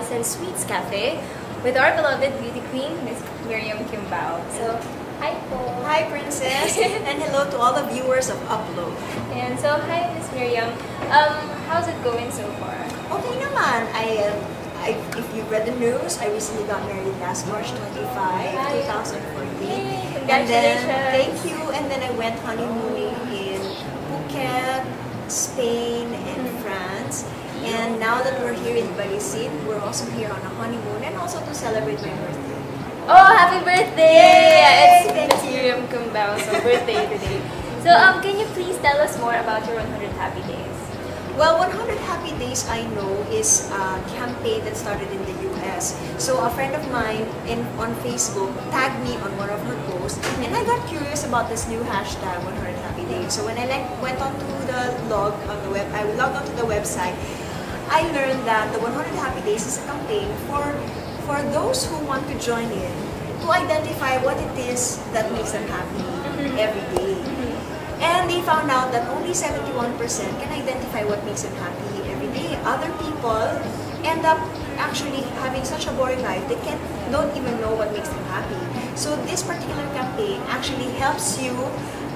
at Balesin Sweets Cafe with our beloved beauty queen, Miss Miriam Quiambao. So, hi po! Hi, Princess! and hello to all the viewers of Upload. And so, hi Miss Miriam. Um, how's it going so far? Okay naman. I, um, I, if you read the news, I recently got married last March 25, Hi. 2014. Yay, And then, thank you. And then I went honeymooning in Phuket, Spain, and France. And now that we're here in Balesin, we're also here on a honeymoon and also to celebrate my birthday. Oh, happy birthday! Yay! It's Miss Miriam Quiambao's birthday today. So, um, can you please tell us more about your 100 happy days? Well, 100 Happy Days I know is a campaign that started in the US. So a friend of mine in on Facebook tagged me on one of her posts, and I got curious about this new hashtag 100 Happy Days. So when I like went onto the log on the web, I logged onto the website. I learned that the 100 Happy Days is a campaign for for those who want to join in to identify what it is that makes them happy mm-hmm. every day. And they found out that only 71% can identify what makes them happy every day. Other people end up actually having such a boring life, they can't, don't even know what makes them happy. So this particular campaign actually helps you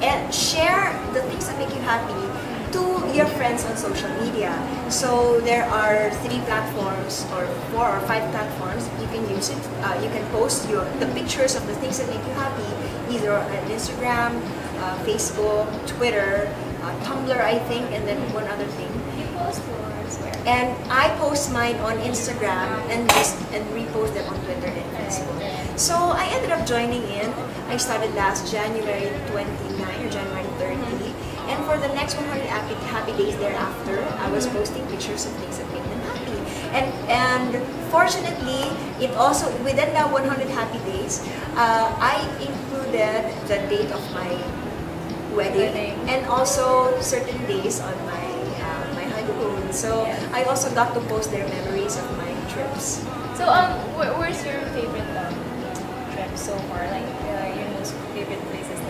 and share the things that make you happy to your friends on social media. So there are three platforms or four or five platforms you can use it. Uh, you can post your the pictures of the things that make you happy either on Instagram, uh, Facebook, Twitter, uh, Tumblr, I think, and then one other thing. You post yours where? And I post mine on Instagram and just and repost them on Twitter and Facebook. So I ended up joining in. I started last January 29 or January 30. And for the next 100 happy, happy days thereafter, I was posting pictures of things that made them happy. And and fortunately, it also within that 100 happy days, uh, I included the date of my wedding, Wedding. and also certain days on my uh, my honeymoon. So Yeah. I also got to post their memories of my trips. So, um, where, where's your favorite um, trip so far? Like, uh, your most favorite places that you've been?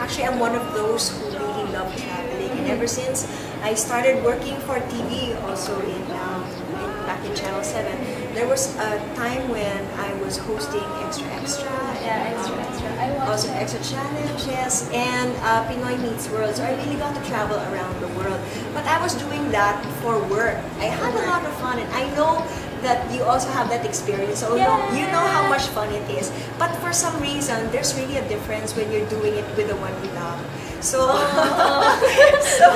Actually, I'm one of those who really love traveling, and ever since I started working for TV, also in, um, in back in Channel Seven, there was a time when I was hosting Extra Extra. Yeah, extra, um, extra. I watched Also Extra Challenge, yes, and uh, Pinoy Meets World. So I really got to travel around the world. But I was doing that for work. I had a lot of fun, and I know that you also have that experience. So you know- you know how much fun it is. But for some reason, there's really a difference when you're doing it with the one you love. So, oh. so,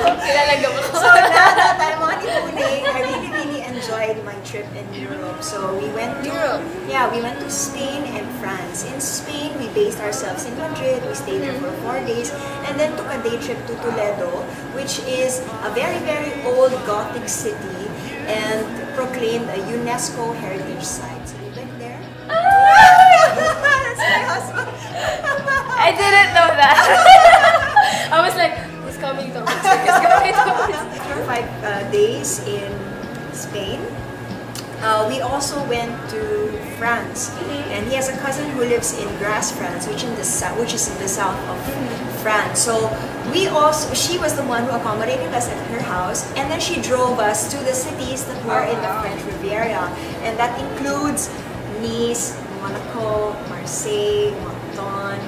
so now that I'm on honeymooning, I really, really enjoyed my trip in Europe. So we went to Europe? Yeah, we went to Spain and France. In Spain, we based ourselves in Madrid. We stayed there for four days, and then took a day trip to Toledo, which is a very, very old Gothic city, and proclaimed a UNESCO heritage site. So we went there. That's my husband. I didn't know that. I was like, who's coming to? Who's coming to us? Five uh, days in Spain, uh, we also went to France, and he has a cousin who lives in Grasse, France, which in the south, which is in the south of France. So we also, she was the one who accommodated us at her house, and then she drove us to the cities that were in the French Riviera, and that includes Nice, Monaco, Marseille, Menton,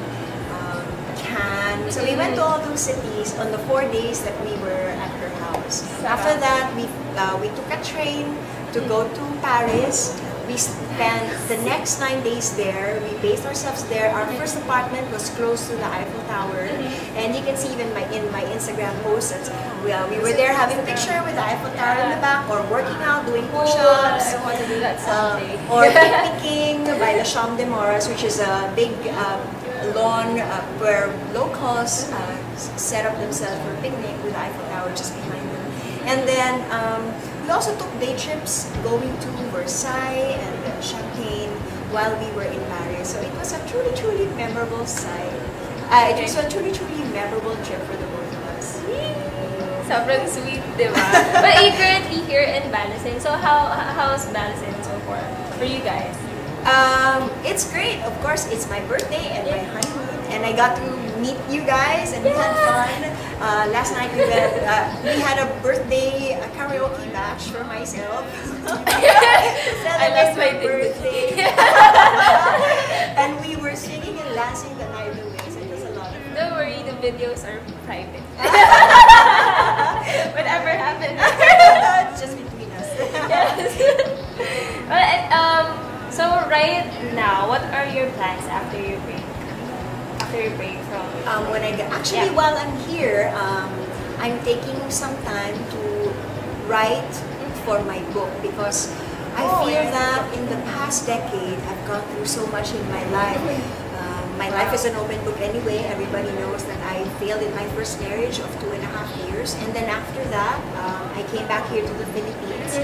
um, Cannes. So we went to all those cities on the four days that we were at her house. After that, we uh, we took a train to go to Paris. We spent the next nine days there. We based ourselves there. Our first apartment was close to the Eiffel Tower, and you can see even my in my Instagram posts that we, uh, we were there having a picture with the Eiffel Tower in the back, or working out, doing push-ups, do uh, or picnicking by the Champ de Mars, which is a big uh, lawn uh, where locals uh, set up themselves for a picnic with the Eiffel Tower just behind them. And then um, we also took day trips going to Versailles and Champagne while we were in Paris. So it was a truly, truly memorable side. Uh, it was a truly, truly memorable trip for the both of us. Sobrang sweet, di? But you're currently here in Balesin. So how how's Balesin so far for you guys? Um, it's great. Of course, it's my birthday and my honeymoon, and I got to meet you guys and we had fun. Uh, last night we went. Uh, we had a birthday a karaoke batch for myself. I lost my birthday, and we were singing and dancing the night away. So it was a lot of fun. Don't worry, the videos are private. Whatever happened. It's just between us. yes. well, and, um, so right now, what are your plans after your break? After your from Um, when I get, actually, Yeah. while I'm here, um, I'm taking some time to write for my book because I Oh, feel yeah. that in the past decade, I've gone through so much in my life. Um, my life is an open book anyway. Everybody knows that I failed in my first marriage of two and a half years, and then after that, um, I came back here to the Philippines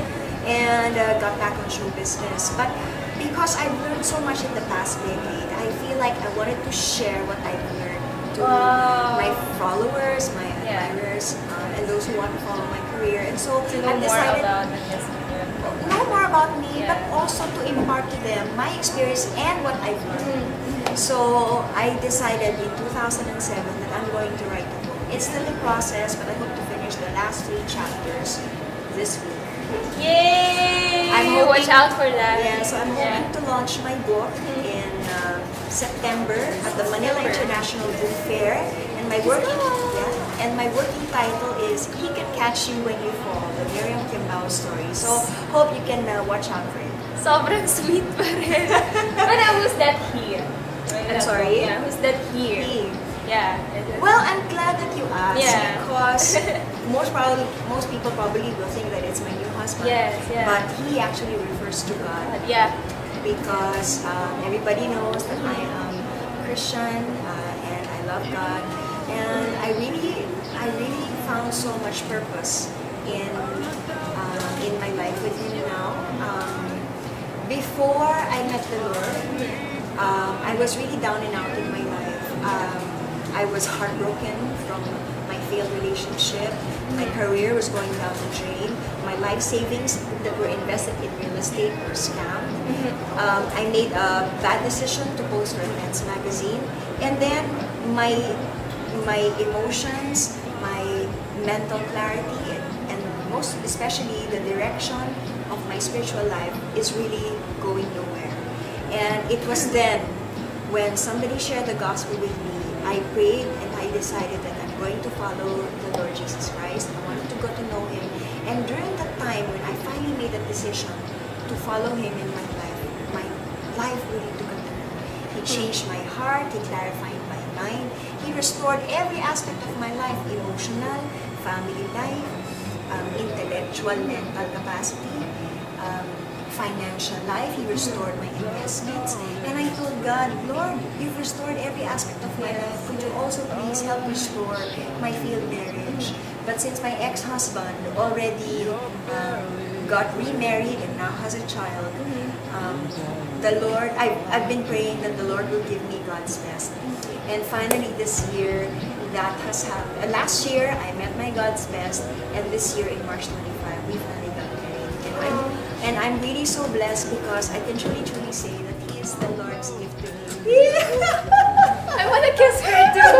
and uh, got back on show business. But because I've learned so much in the past decade, I feel like I wanted to share what I've learned to Wow. my followers, my Yeah. admirers, uh, and those who want to follow my career. And so to know I've more decided about know more about me, Yeah. but also to impart to them my experience and what I've learned. Mm-hmm. So I decided in 2007 that I'm going to write a book. It's still in process, but I hope to finish the last three chapters this week. Yay! I'm hoping- Watch out for that. Yeah, so I'm hoping Yeah. to launch my book in uh, September at the Manila International Book Fair, and my working yeah, and my working title is "He Can Catch You When You Fall," the Miriam Quiambao story. So hope you can uh, watch out for it. Sobrang sweet pa rin. But uh, who's that here? I'm sorry? Yeah, who's that here? He. Yeah. Well, I'm glad that you asked Yeah. because most probably most people probably will think that it's my new husband. Yes, yeah. But he actually refers to God. yeah. Because um, everybody knows that I am Christian uh, and I love God, and I really, I really found so much purpose in uh, in my life with Him now. Um, before I met the Lord, um, I was really down and out in my life. Um, I was heartbroken from my failed relationship. My career was going down the drain. My life savings that were invested in real estate were scammed. Um, I made a bad decision to post for Men's Magazine. And then my, my emotions, my mental clarity, and, most especially the direction of my spiritual life is really going nowhere. And it was then when somebody shared the gospel with me, I prayed and I decided that I'm going to follow the Lord Jesus Christ. I wanted to go to know Him. And during that time when I finally made that decision to follow Him in my life, really took a turn. He changed my heart, He clarified my mind, He restored every aspect of my life, emotional, family life, um, intellectual, mental capacity, um, financial life. He restored my investments. And I told God, Lord, you've restored every aspect of my life. Could you also please help restore my failed marriage? But since my ex-husband already um, got remarried and now has a child, um, the Lord, I've, I've been praying that the Lord will give me God's best. And finally this year, that has happened. Last year, I met my God's best, and this year in March 25, we finally got married. And I'm, and I'm really so blessed because I can truly, truly say that He is the Lord's gift to me. I want to kiss her too.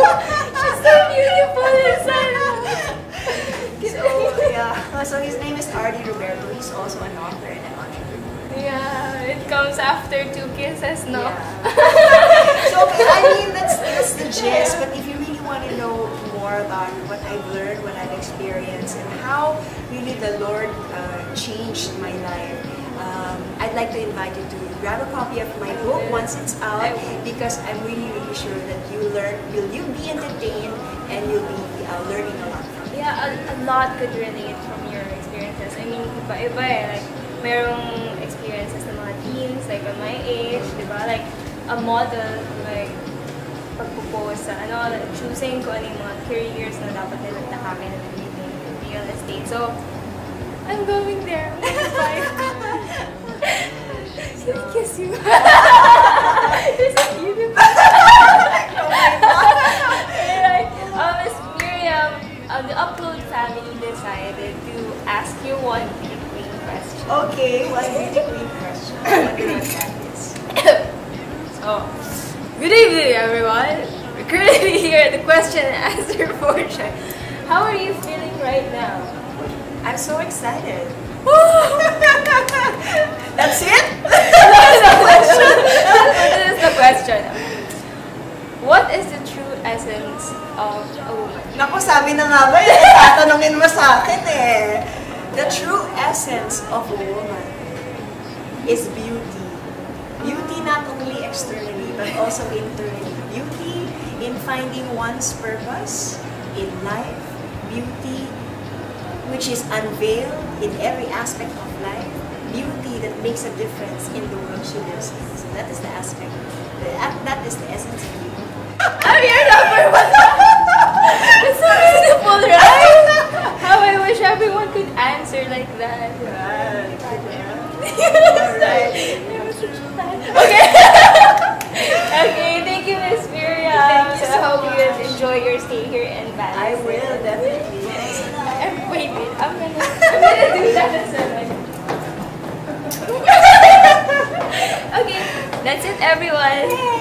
She's so beautiful inside. so, yeah. So his name is Ardy Roberto. He's also an author and an entrepreneur. Yeah, it comes after two kisses, no? Yeah. so I mean that's that's the gist. But if you really want to know more about what I've learned, what I've experienced, and how really the Lord uh, changed my life, um, I'd like to invite you to grab a copy of my book once it's out because I'm really really sure that you'll learn, you'll you'll be entertained and you'll be uh, learning a lot. Yeah, a, a lot could relate from your experiences. I mean, iba-iba eh. Like, merong experiences ng mga teens, like on my age, di ba? Like, a model, like, pagpupose sa ano, like, choosing kung ano yung mga careers na dapat nila takamin and everything in real estate. So, I'm going there. I'm gonna buy Can I kiss you? and answer portion. How are you feeling right now? I'm so excited. That's it? That's the question. That is the question. What is the true essence of a woman? Naku, sabi na nga ba yun? Tatanungin mo sa akin eh. The true essence of a woman is beauty. Beauty not only externally but also internally. Beauty in finding one's purpose in life. Beauty which is unveiled in every aspect of life. Beauty that makes a difference in the world she lives in. So that is the aspect. That, is the essence of beauty. I'm your number one. It's so beautiful, right? How I wish everyone could answer like that. okay. okay, thank you, Miss Miriam. Thank you so I so hope you guys much. Enjoy your stay here in Venice. I will definitely. And wait, wait, I'm gonna, I'm gonna do that as well. okay, that's it, everyone. Bye.